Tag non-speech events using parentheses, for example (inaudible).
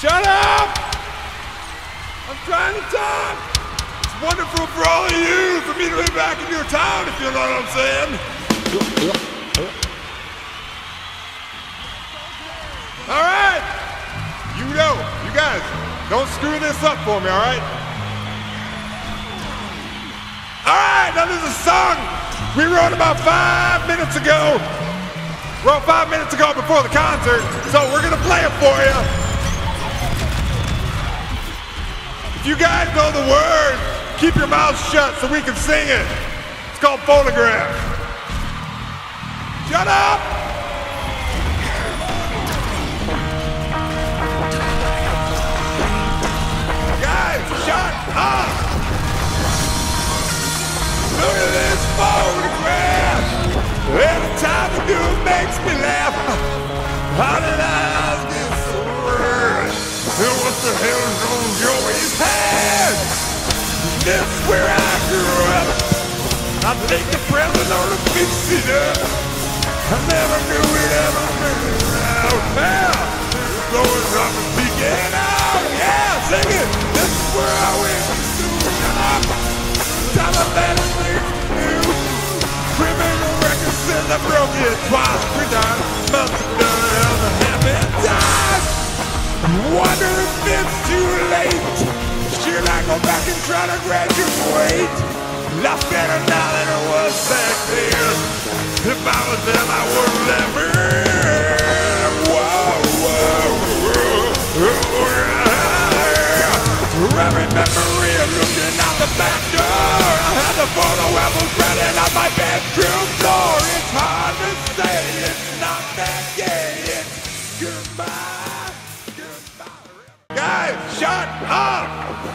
the talk! It's wonderful for all of you for me to be back in your town, if you know what I'm saying. All right. You know, you guys, don't screw this up for me, all right? All right, now this is a song we wrote about five minutes ago. Wrote five minutes ago before the concert, so we're gonna play it for you. You guys know the words, keep your mouth shut so we can sing it. It's called Phonograph. Shut up! Guys, shut up! Look at this photograph! Every time I do it makes me laugh. (laughs) Is where I grew up. I think the president ought to fix it up. I never knew it ever out. Yeah, blowing up and out. Yeah, sing it. This is where I went to up. Time I better things to do. Criminal record says I broke it twice, three times. Back and try to graduate? I spent a dollar it was back then. If I was them, I me in. Whoa, whoa, whoa. Looking out the back door. I had the photo on my bedroom floor. It's hard to say it's not that gay. It's goodbye. Guys, shut up!